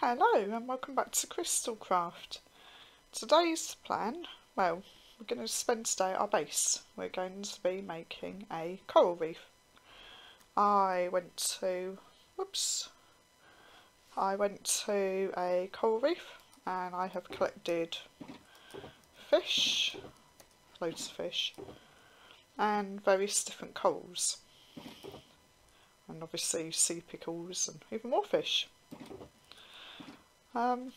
Hello and welcome back to Crystal Craft. Today's plan, well, we're going to spend today at our base. We're going to be making a coral reef. I went to, whoops, I went to a coral reef and I have collected fish, loads of fish, and various different corals. And obviously sea pickles and even more fish. Um,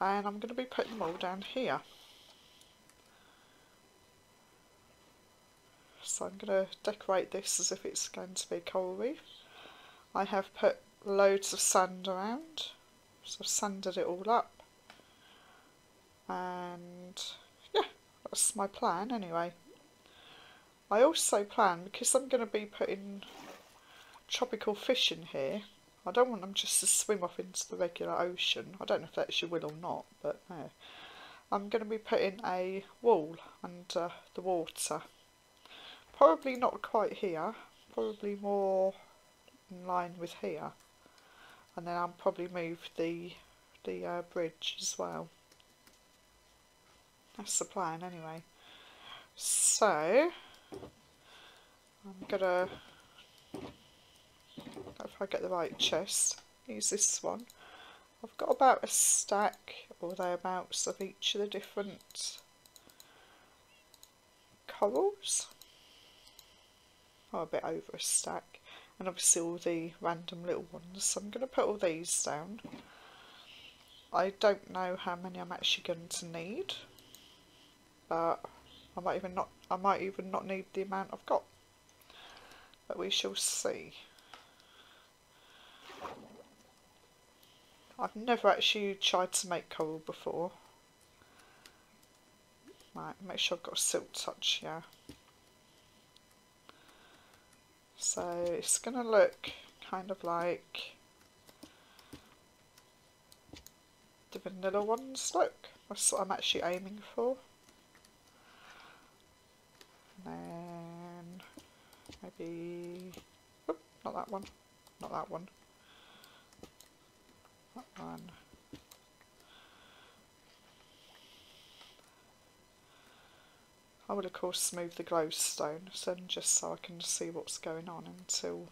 and I'm going to be putting them all down here. So I'm going to decorate this as if it's going to be coral reef. I have put loads of sand around, so I've sanded it all up. And yeah, that's my plan anyway. I also plan, because I'm going to be putting tropical fish in here, I don't want them just to swim off into the regular ocean. I don't know if that's your will or not, but no. I'm going to be putting a wall under the water. Probably not quite here, probably more in line with here. And then I'll probably move the, the uh, bridge as well. That's the plan anyway. So, I'm going to if I get the right chest, use this one. I've got about a stack or thereabouts of each of the different corals. Oh, a bit over a stack. And obviously all the random little ones. So I'm going to put all these down. I don't know how many I'm actually going to need. But I might even not I might even not need the amount I've got. But we shall see. I've never actually tried to make coral before. Right, make sure I've got a silk touch, yeah. So it's going to look kind of like the vanilla ones look. That's what I'm actually aiming for. And then maybe, not that one, not that one I would of course smooth the glowstone so just so I can see what's going on until,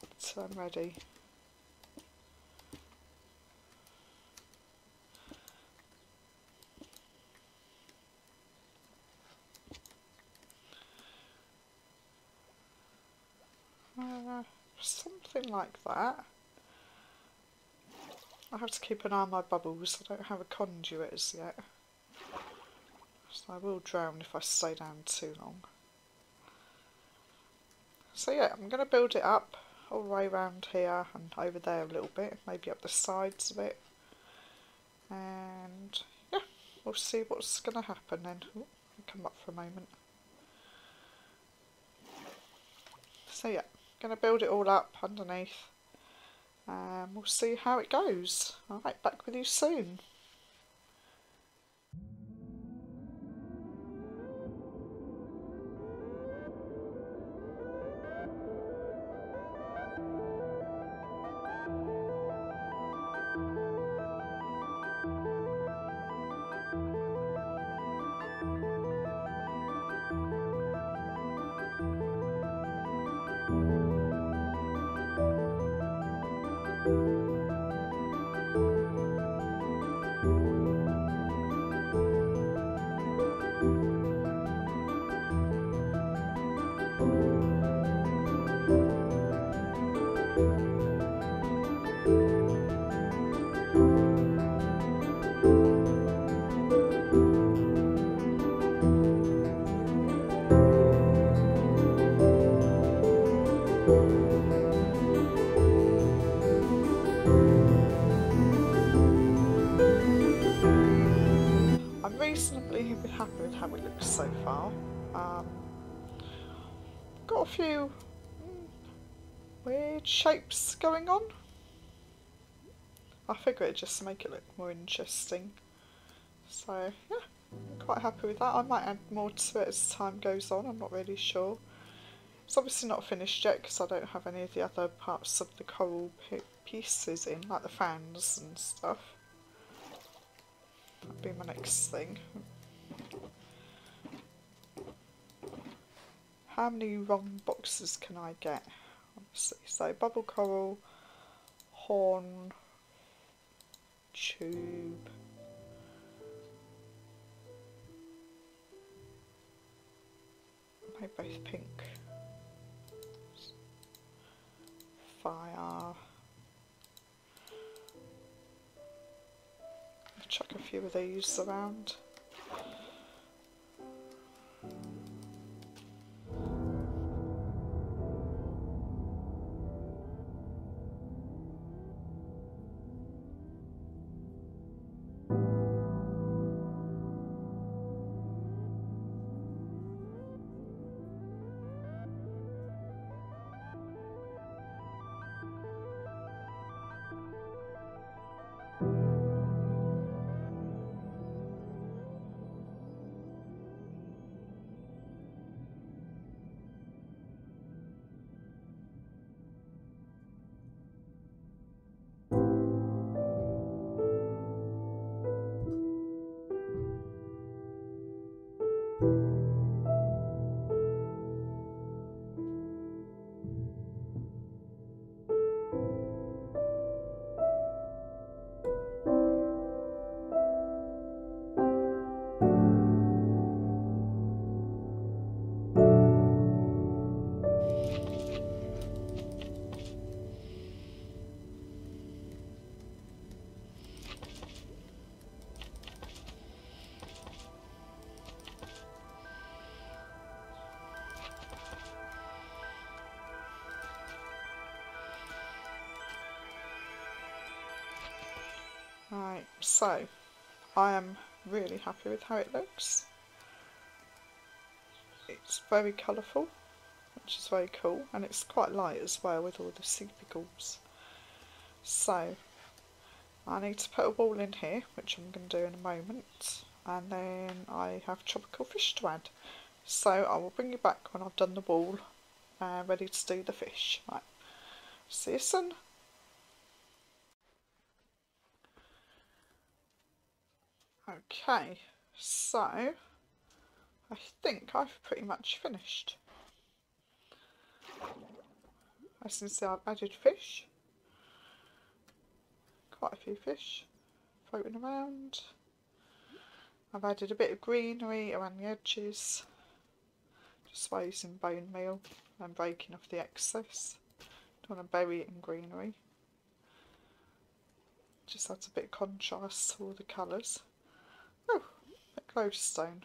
until I'm ready. Uh, something like that. I have to keep an eye on my bubbles. I don't have a conduit as yet. So I will drown if I stay down too long. So yeah, I'm going to build it up all the way around here and over there a little bit, maybe up the sides a bit. And yeah, we'll see what's going to happen then. Ooh, come up for a moment. So yeah, I'm going to build it all up underneath and we'll see how it goes. Alright, back with you soon. So far. Um, got a few mm, weird shapes going on. I figure it just to make it look more interesting. So yeah, I'm quite happy with that. I might add more to it as time goes on, I'm not really sure. It's obviously not finished yet because I don't have any of the other parts of the coral pieces in, like the fans and stuff. That'd be my next thing. How many wrong boxes can I get? Obviously, so bubble coral, horn, tube. Maybe both pink. Fire. chuck a few of these around. Right, so I am really happy with how it looks. It's very colourful, which is very cool, and it's quite light as well with all the sea pickles. So, I need to put a wall in here, which I'm going to do in a moment, and then I have tropical fish to add. So I will bring you back when I've done the wall, uh, ready to do the fish. Right, see you soon. Okay, so I think I've pretty much finished. You can see I've added fish, quite a few fish floating around. I've added a bit of greenery around the edges, just by using bone meal and breaking off the excess. Don't want to bury it in greenery. Just adds a bit of contrast to all the colours. Oh, a glowstone.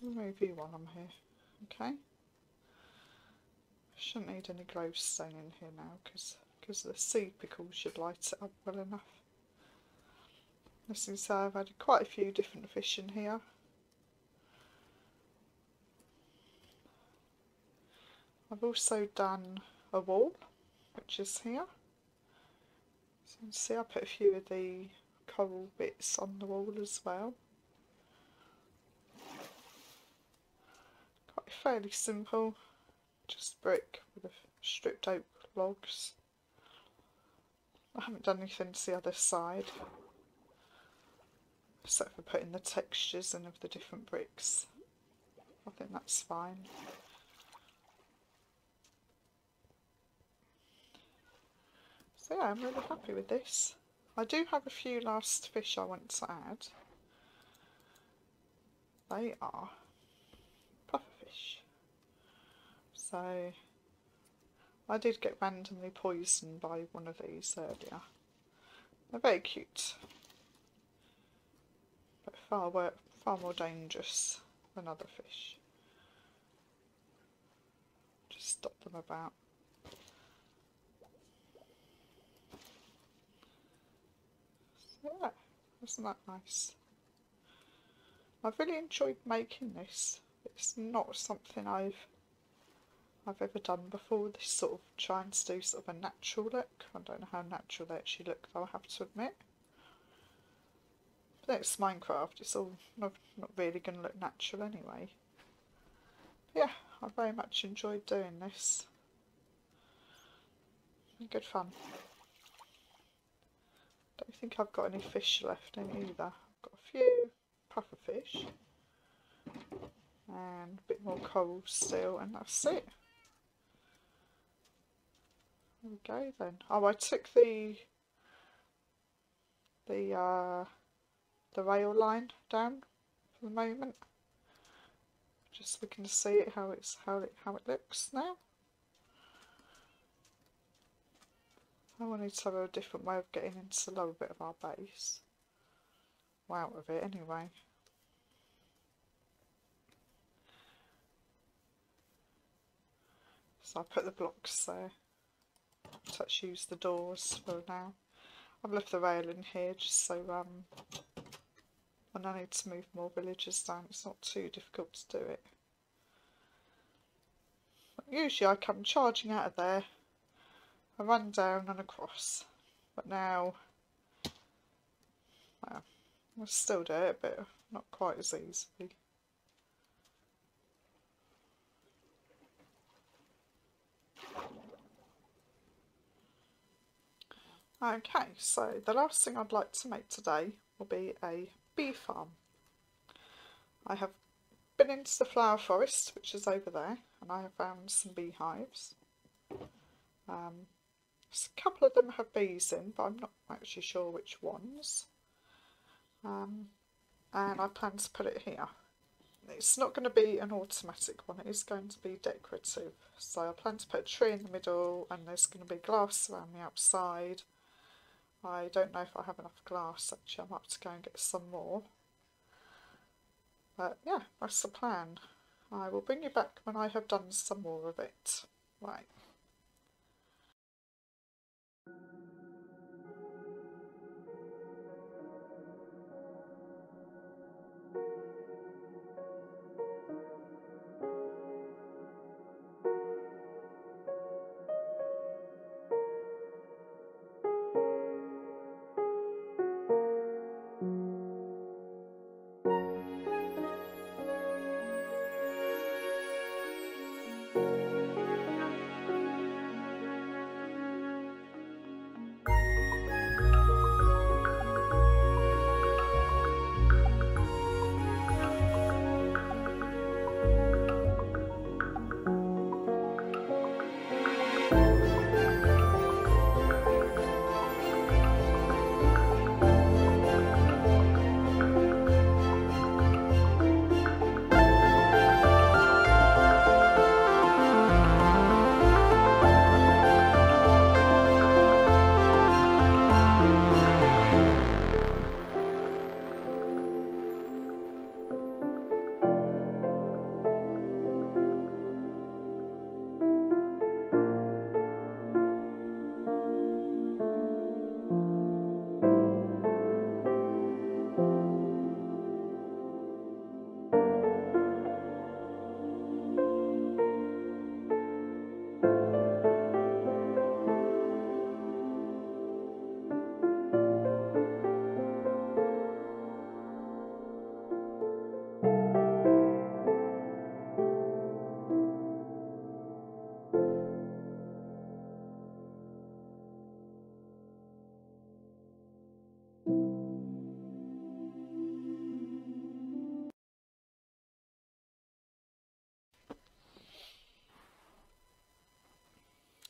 You while I'm here. Okay. Shouldn't need any glowstone in here now because because the sea pickles should light it up well enough. You say, I've added quite a few different fish in here. I've also done a wall, which is here. So you can see I put a few of the coral bits on the wall as well. Quite fairly simple, just brick with a stripped oak logs. I haven't done anything to the other side, except for putting the textures in of the different bricks. I think that's fine. So yeah, I'm really happy with this. I do have a few last fish I want to add. They are pufferfish. So I did get randomly poisoned by one of these earlier. They're very cute, but far, far more dangerous than other fish. Just stop them about. Yeah, isn't that nice? I've really enjoyed making this. It's not something I've I've ever done before. This sort of trying to do sort of a natural look. I don't know how natural they actually look though, I have to admit. But it's Minecraft, it's all not, not really going to look natural anyway. But yeah, I very much enjoyed doing this. Good fun. Don't think I've got any fish left in either. I've got a few puffer fish and a bit more coal still and that's it. There we go then. Oh, I took the the uh, the rail line down for the moment, just we can see it how it's how it how it looks now. I wanted to have a different way of getting into the lower bit of our base. Well, out of it anyway. So I put the blocks there. Let's use the doors for now. I've left the rail in here just so um, when I need to move more villagers down it's not too difficult to do it. But usually I come charging out of there, I run down and across, but now, well, I still do it but not quite as easily. Okay, so the last thing I'd like to make today will be a bee farm. I have been into the flower forest, which is over there, and I have found some beehives. Um, a couple of them have bees in, but I'm not actually sure which ones. Um, and I plan to put it here. It's not going to be an automatic one, it is going to be decorative. So I plan to put a tree in the middle and there's going to be glass around the outside I don't know if I have enough glass actually, I might have to go and get some more. But yeah, that's the plan. I will bring you back when I have done some more of it. Right.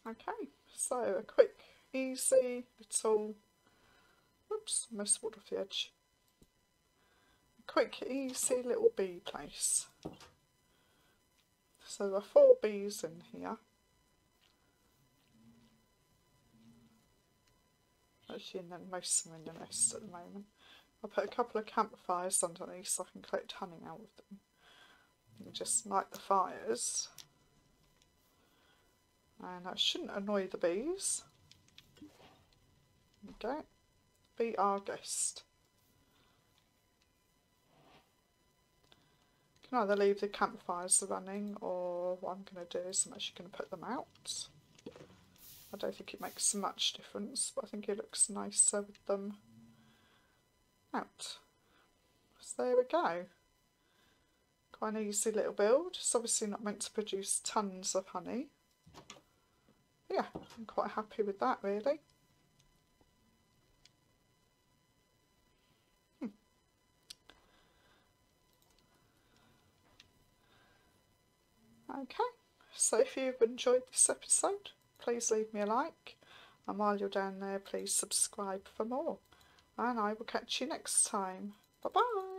Okay, so a quick, easy little, whoops, almost walked off the edge. A quick, easy little bee place. So there are four bees in here. Actually, and then most of them in the nest at the moment. I'll put a couple of campfires underneath so I can collect honey out of them. And just light the fires and that shouldn't annoy the bees. Okay, be our guest. Can either leave the campfires running or what I'm going to do is I'm actually going to put them out. I don't think it makes much difference, but I think it looks nicer with them out. So there we go. Quite an easy little build. It's obviously not meant to produce tons of honey. Yeah, I'm quite happy with that really. Hmm. Okay, so if you've enjoyed this episode, please leave me a like. And while you're down there, please subscribe for more. And I will catch you next time. Bye bye.